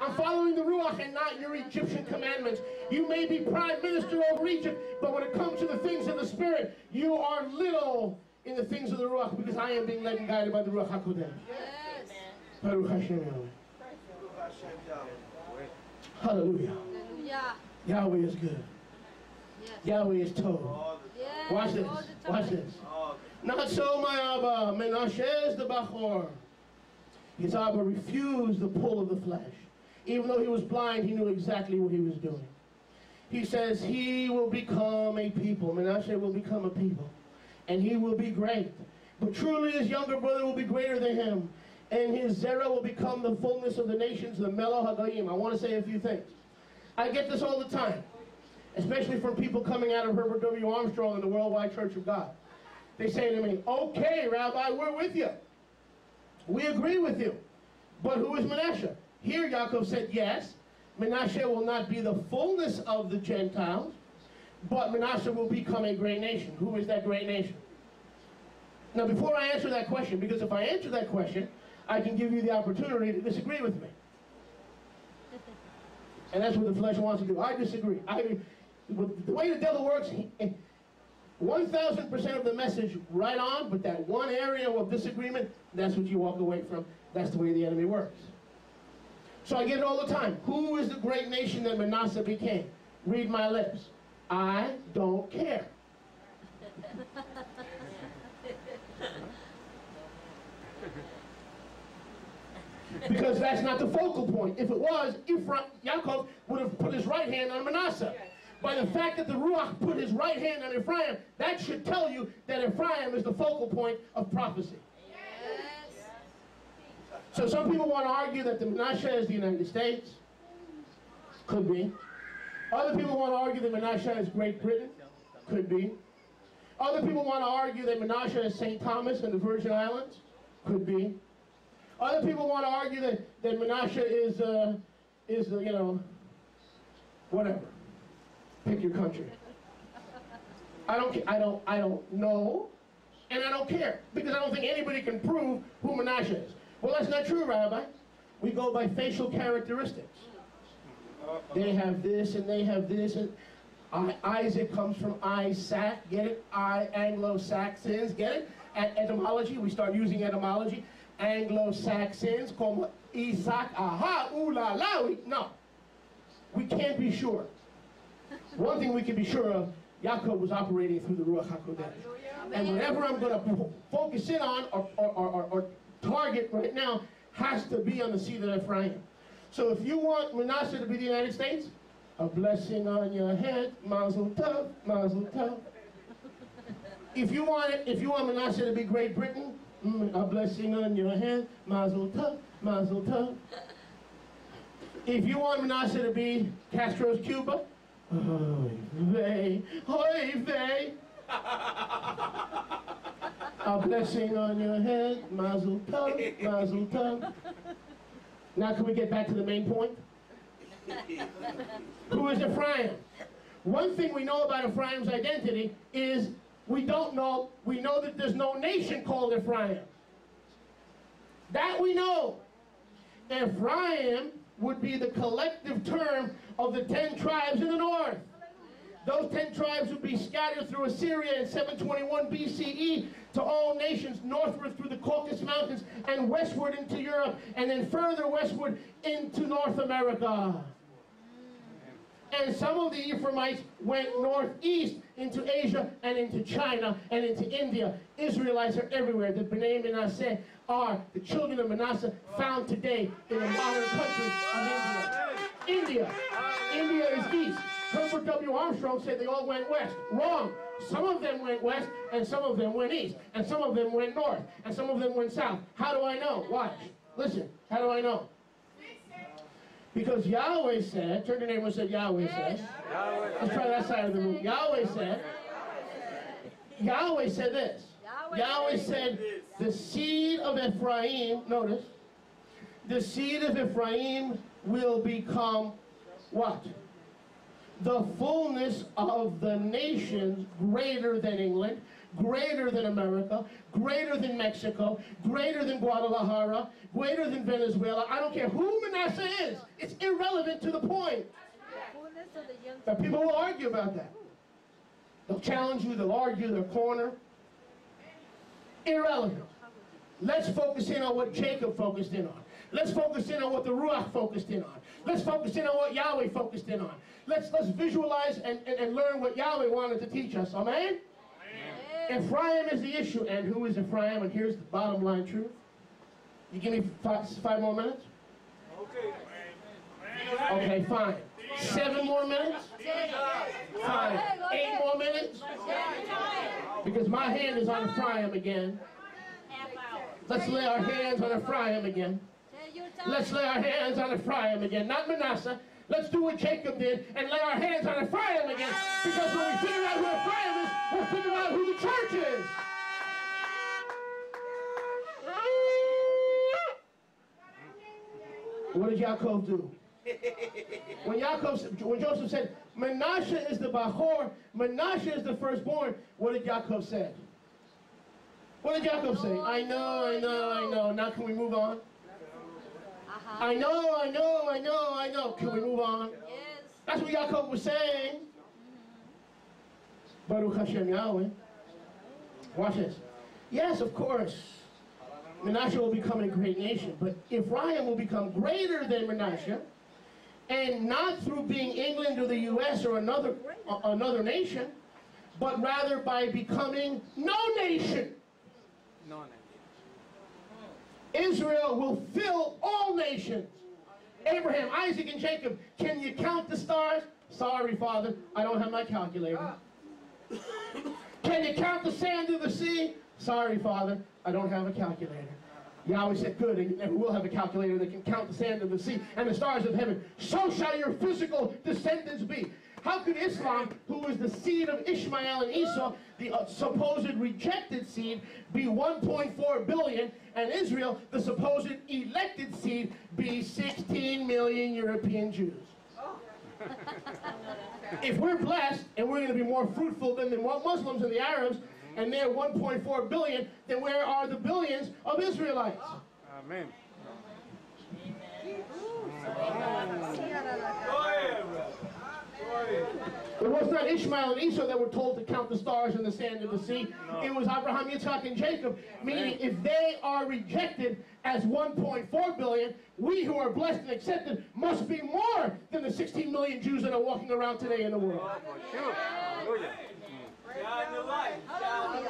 I'm following the Ruach and not your Egyptian commandments. You may be prime minister over Egypt, but when it comes to the things of the Spirit, you are little in the things of the Ruach because I am being led and guided by the Ruach HaKodesh. Yes. Baruch Hashem Yahweh. Hallelujah. Hallelujah. Yahweh is good. Yes. Yahweh is told. Yes. Watch this. Watch this. Not so, my Abba. Menashe is the Bachor. Abba refused the pull of the flesh. Even though he was blind, he knew exactly what he was doing. He says he will become a people. Menashe will become a people. And he will be great. But truly his younger brother will be greater than him. And his Zerah will become the fullness of the nations, the Melo Hagoyim. I want to say a few things. I get this all the time. Especially from people coming out of Herbert W. Armstrong and the Worldwide Church of God. They say to me, okay, Rabbi, we're with you. We agree with you. But who is Manasseh? Here Yaakov said, yes, Manasseh will not be the fullness of the Gentiles, but Manasseh will become a great nation. Who is that great nation? Now, before I answer that question, because if I answer that question, I can give you the opportunity to disagree with me. And that's what the flesh wants to do. I disagree. I, the way the devil works, 1,000% of the message right on, but that one area of disagreement, that's what you walk away from. That's the way the enemy works. So I get it all the time. Who is the great nation that Manasseh became? Read my lips. I don't care. because that's not the focal point. If it was, Ephraim, Yaakov would have put his right hand on Manasseh. By the fact that the Ruach put his right hand on Ephraim, that should tell you that Ephraim is the focal point of prophecy. Yes. So some people want to argue that the Menashe is the United States. Could be. Other people want to argue that Menashe is Great Britain. Could be. Other people want to argue that Menashe is St. Thomas and the Virgin Islands. Could be. Other people want to argue that, that Menashe is, uh, is uh, you know, whatever. Pick your country. I don't, I don't, I don't know, and I don't care because I don't think anybody can prove who Menashe is. Well, that's not true, Rabbi. We go by facial characteristics. They have this and they have this and I, Isaac comes from Isaac. Get it? I Anglo-Saxons. Get it? At etymology, we start using etymology. Anglo-Saxons, como Isaac. Aha, ooh la la. We, no, we can't be sure. One thing we can be sure of, Yaakov was operating through the Ruach HaKodesh. And whatever I'm going to focus in on or, or, or, or, target right now has to be on the seed of Ephraim. So if you want Manasseh to be the United States, a blessing on your head, Mazel Tov, Mazel Tov. If you want it, if you want Manasseh to be Great Britain, mm, a blessing on your head, Mazel Tov, Mazel Tov. If you want Manasseh to be Castro's Cuba, oy vey, oy vey. A blessing on your head, Mazel Tov, Mazel Tov. Now can we get back to the main point? Who is Ephraim? One thing we know about Ephraim's identity is we don't know, we know that there's no nation called Ephraim. That we know. Ephraim would be the collective term of the ten tribes in the north. Those ten tribes would be scattered through Assyria in 721 BCE to all nations northward through the Caucasus Mountains and westward into Europe and then further westward into North America. And some of the Ephraimites went northeast into Asia and into China and into India. Israelites are everywhere. The B'nai Manasseh are the children of Manasseh found today in the modern country of India. India. India is east. Herbert W. Armstrong said they all went west. Wrong. Some of them went west and some of them went east. And some of them went north and some of them went south. How do I know? Watch. Listen. How do I know? Because Yahweh said, turn to your neighbor and say, Yahweh said. Let's try that side of the room. Yahweh said, Yahweh said this. Yahweh said, the seed of Ephraim, notice, the seed of Ephraim will become what? The fullness of the nations greater than England, greater than America, greater than Mexico, greater than Guadalajara, greater than Venezuela. I don't care who Manasseh is. It's irrelevant to the point. Now, people will argue about that. They'll challenge you, they'll argue their corner. Irrelevant. Let's focus in on what Jacob focused in on. Let's focus in on what the Ruach focused in on. Let's focus in on what Yahweh focused in on. Let's, let's visualize and, and, and learn what Yahweh wanted to teach us. Amen? Ephraim is the issue. And who is Ephraim? And here's the bottom line truth. You give me five, five more minutes? Okay, Okay, fine. Seven more minutes? Fine. Eight more minutes? Because my hand is on Ephraim again. Let's lay our hands on Ephraim again. Let's lay our hands on Ephraim again, not Manasseh. Let's do what Jacob did and lay our hands on Ephraim again. Because when we figure out who Ephraim is, we'll figure out who the church is. What did Yaakov do? When Yaakov, when Joseph said, Manasseh is the Bahor, Manasseh is the firstborn, what did Yaakov say? What did Yaakov say? I know, I know, I know. Now can we move on? Uh-huh. I know, I know, I know, I know. Can we move on? Yes. That's what Yaakov was saying. Baruch Hashem Yahweh. Watch this. Yes, of course, Manasseh will become a great nation, but Ephraim will become greater than Manasseh, and not through being England or the U.S. or another uh, another nation, but rather by becoming no nation. No, no. Israel will fill all nations. Abraham, Isaac, and Jacob, can you count the stars? Sorry, Father, I don't have my calculator. Can you count the sand of the sea? Sorry, Father, I don't have a calculator. Yahweh said, good, and and we'll have a calculator that can count the sand of the sea and the stars of heaven. So shall your physical descendants be. How could Islam, who is the seed of Ishmael and Esau, the uh, supposed rejected seed, be 1.4 billion, and Israel, the supposed elected seed, be 16 million European Jews? if we're blessed and we're going to be more fruitful than the Muslims and the Arabs, and they're 1.4 billion, then where are the billions of Israelites? Amen. It was not Ishmael and Esau that were told to count the stars in the sand of the sea. It was Abraham, Yitzhak, and Jacob. Meaning, if they are rejected as 1.4 billion, we who are blessed and accepted must be more than the 16 million Jews that are walking around today in the world. For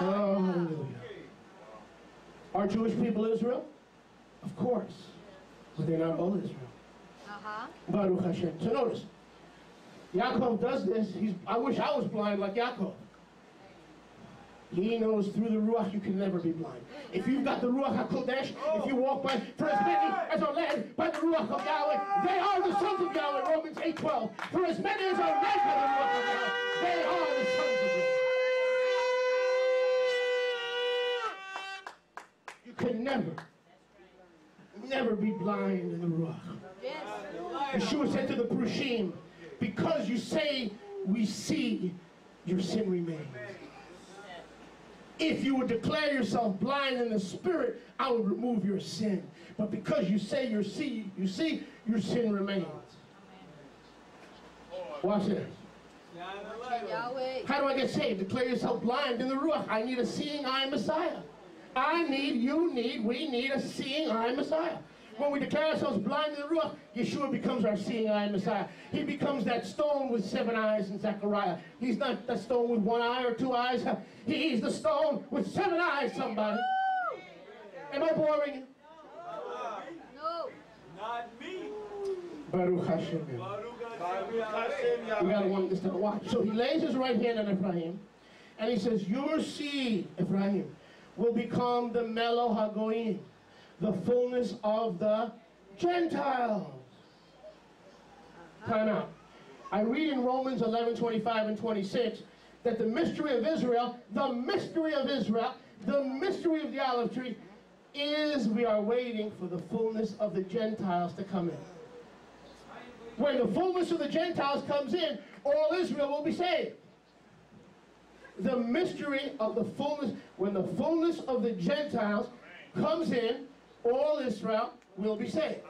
Oh. Are Jewish people Israel? Of course. But they're not all Israel. Uh-huh. Baruch Hashem. So notice, Yaakov does this. He's, I wish I was blind like Yaakov. He knows through the Ruach you can never be blind. If you've got the Ruach HaKodesh, if you walk by, for as many as are led by the Ruach of Yahweh, they are the sons of Yahweh, Romans 8.12. For as many as are led by the Ruach of Yahweh, they are the sons of Yahweh. You can never, never be blind in the Ruach. Yes. Yeshua said to the Prushim, because you say we see, your sin remains. If you would declare yourself blind in the spirit, I would remove your sin. But because you say you see, you see, your sin remains. Watch this. How do I get saved? Declare yourself blind in the Ruach. I need a seeing eye Messiah. I need, you need, we need a seeing eye Messiah. When we declare ourselves blind in the Ruach, Yeshua becomes our seeing eye Messiah. He becomes that stone with seven eyes in Zechariah. He's not the stone with one eye or two eyes. He's the stone with seven eyes, somebody. Am I boring you? No. Not me. Baruch Hashem. Baruch Hashem. We gotta want this to watch. So he lays his right hand on Ephraim, and he says, Your seed, Ephraim, will become the Melo Hagoyim, the fullness of the Gentiles. Time out. I read in Romans 11, 25 and 26 that the mystery of Israel, the mystery of Israel, the mystery of the olive tree is we are waiting for the fullness of the Gentiles to come in. When the fullness of the Gentiles comes in, all Israel will be saved. the mystery of the fullness. When the fullness of the Gentiles comes in, all Israel will be saved.